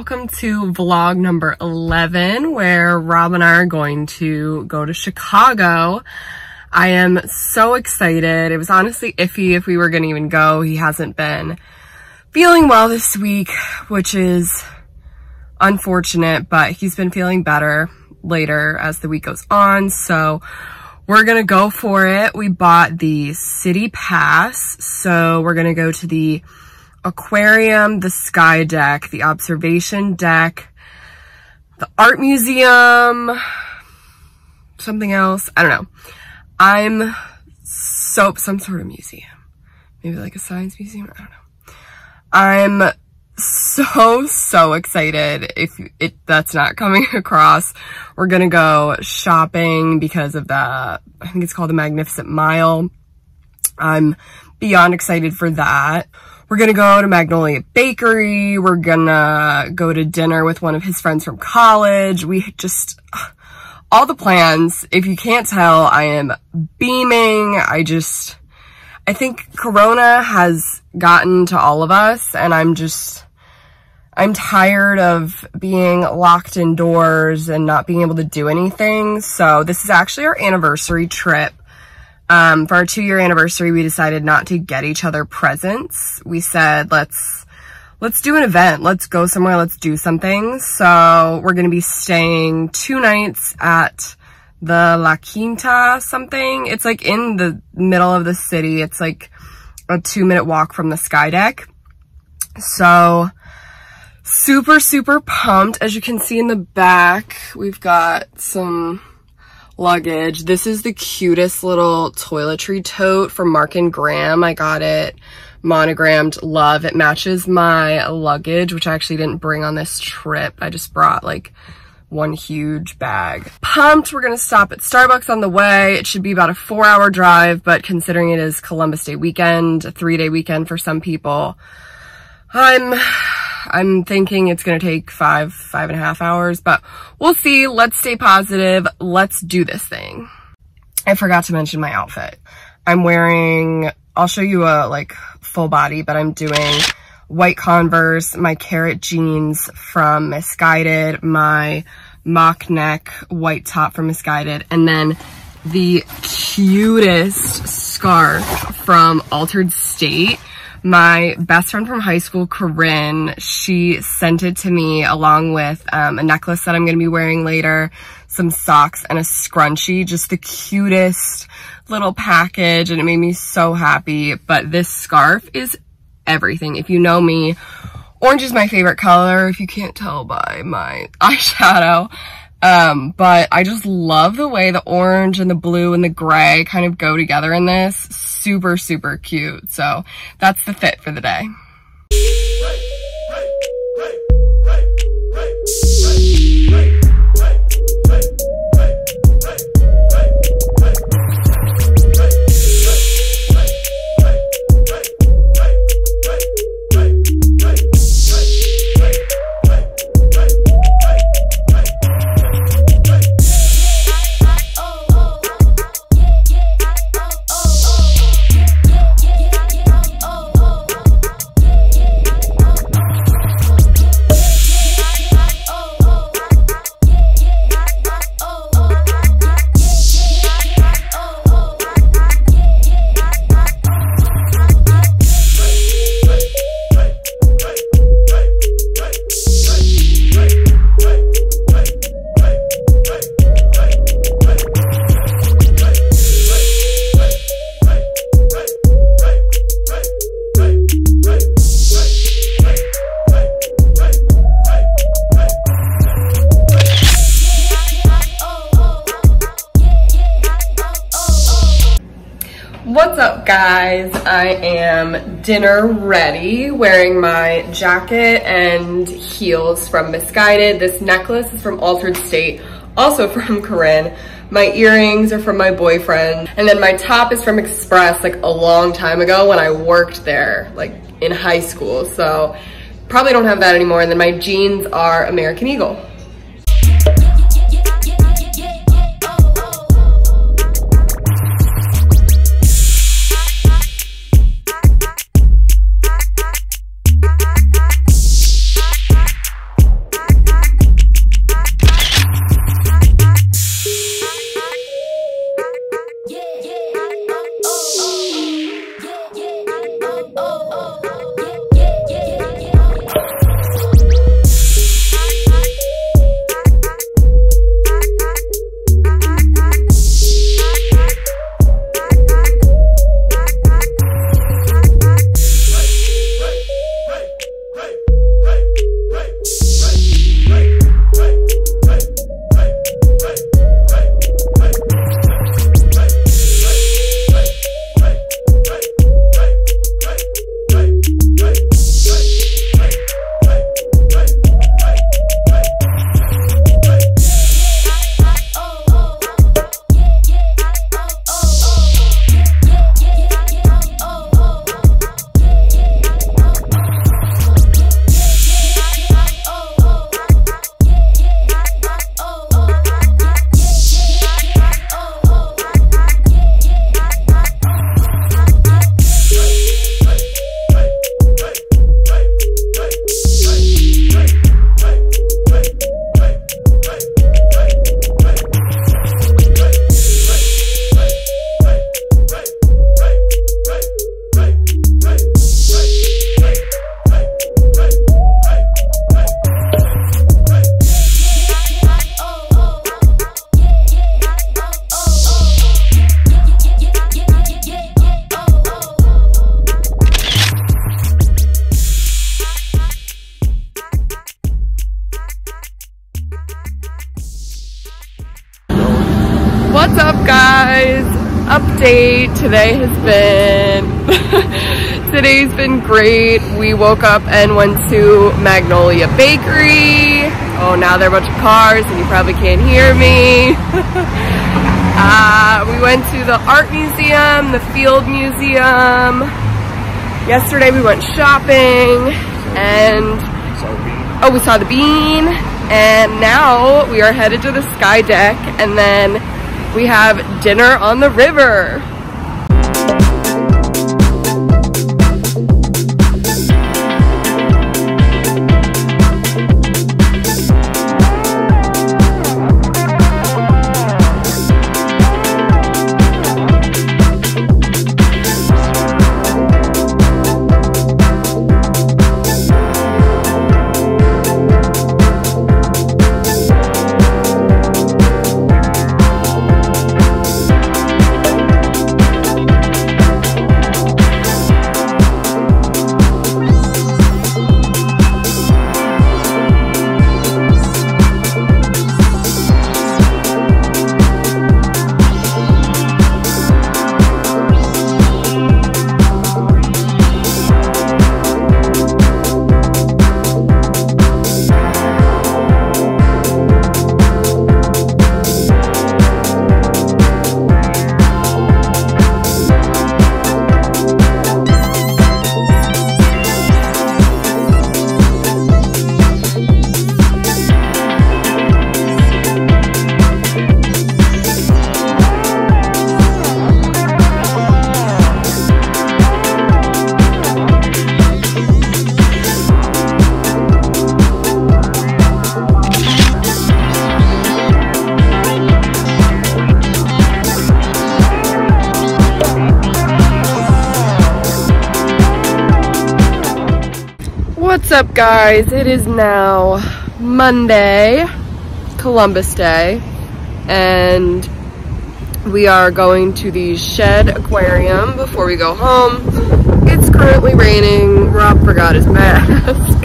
welcome to vlog number 11 where Rob and I are going to go to Chicago. I am so excited. It was honestly iffy if we were going to even go. He hasn't been feeling well this week, which is unfortunate, but he's been feeling better later as the week goes on. So we're going to go for it. We bought the city pass. So we're going to go to the aquarium, the sky deck, the observation deck, the art museum, something else. I don't know. I'm so, some sort of museum. Maybe like a science museum. I don't know. I'm so, so excited if it that's not coming across. We're gonna go shopping because of the, I think it's called the Magnificent Mile. I'm beyond excited for that. We're gonna go to Magnolia Bakery. We're gonna go to dinner with one of his friends from college. We just, all the plans. If you can't tell, I am beaming. I just, I think Corona has gotten to all of us and I'm just, I'm tired of being locked indoors and not being able to do anything. So this is actually our anniversary trip. Um, for our two year anniversary, we decided not to get each other presents. We said, let's, let's do an event. Let's go somewhere. Let's do something. So we're going to be staying two nights at the La Quinta something. It's like in the middle of the city. It's like a two minute walk from the sky deck. So super, super pumped. As you can see in the back, we've got some luggage. This is the cutest little toiletry tote from Mark and Graham. I got it monogrammed love. It matches my luggage, which I actually didn't bring on this trip. I just brought like one huge bag. Pumped, we're gonna stop at Starbucks on the way. It should be about a four hour drive, but considering it is Columbus Day weekend, a three day weekend for some people, I'm I'm thinking it's going to take five, five and a half hours, but we'll see. Let's stay positive. Let's do this thing. I forgot to mention my outfit. I'm wearing, I'll show you a like full body, but I'm doing white Converse, my carrot jeans from Missguided, my mock neck white top from Missguided, and then the cutest scarf from Altered State my best friend from high school, Corinne, she sent it to me along with um, a necklace that I'm going to be wearing later, some socks and a scrunchie, just the cutest little package and it made me so happy. But this scarf is everything. If you know me, orange is my favorite color if you can't tell by my eyeshadow. Um, but I just love the way the orange and the blue and the gray kind of go together in this. Super, super cute. So that's the fit for the day. What's up guys? I am dinner ready, wearing my jacket and heels from Missguided. This necklace is from Altered State, also from Corinne. My earrings are from my boyfriend. And then my top is from Express like a long time ago when I worked there, like in high school. So probably don't have that anymore. And then my jeans are American Eagle. Guys, update. Today has been, today's been great. We woke up and went to Magnolia Bakery. Oh, now there are a bunch of cars and you probably can't hear me. uh, we went to the art museum, the field museum. Yesterday we went shopping and, oh, we saw the bean. And now we are headed to the sky deck and then we have dinner on the river. Up guys? It is now Monday, Columbus Day, and we are going to the Shedd Aquarium before we go home. It's currently raining. Rob forgot his mask.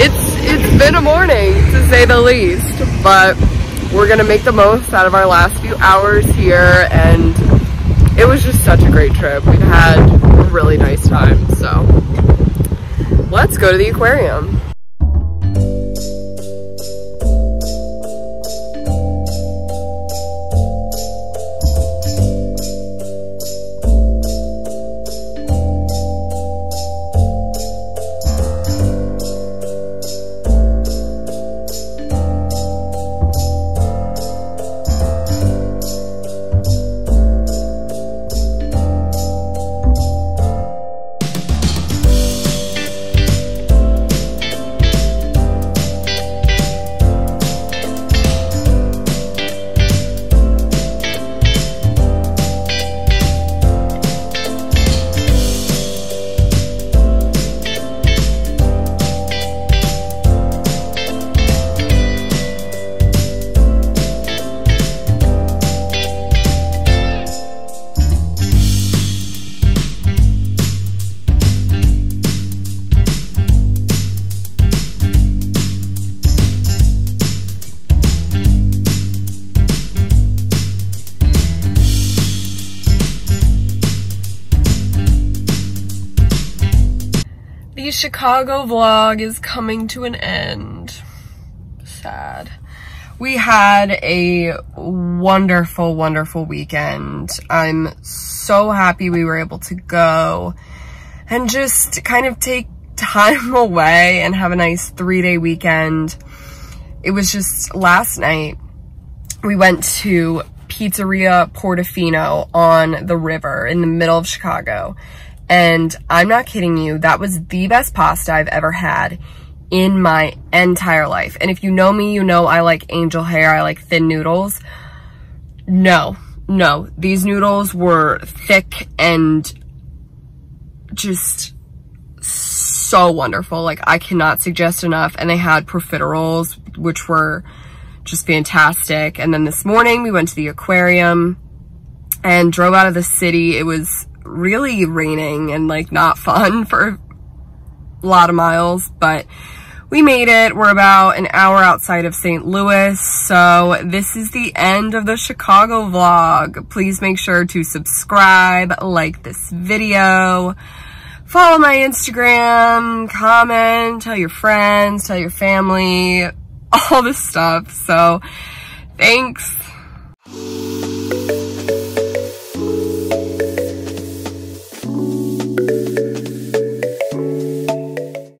it's it's been a morning to say the least, but we're gonna make the most out of our last few hours here and it was just such a great trip. We've had a really nice time, so let's go to the aquarium. The Chicago vlog is coming to an end. Sad. We had a wonderful, wonderful weekend. I'm so happy we were able to go and just kind of take time away and have a nice three day weekend. It was just last night we went to Pizzeria Portofino on the river in the middle of Chicago. And I'm not kidding you, that was the best pasta I've ever had in my entire life. And if you know me, you know I like angel hair, I like thin noodles. No, no, these noodles were thick and just so wonderful. Like I cannot suggest enough. And they had profiteroles, which were just fantastic. And then this morning we went to the aquarium and drove out of the city. It was really raining and like not fun for a lot of miles, but we made it. We're about an hour outside of St. Louis. So this is the end of the Chicago vlog. Please make sure to subscribe, like this video, follow my Instagram, comment, tell your friends, tell your family, all this stuff. So thanks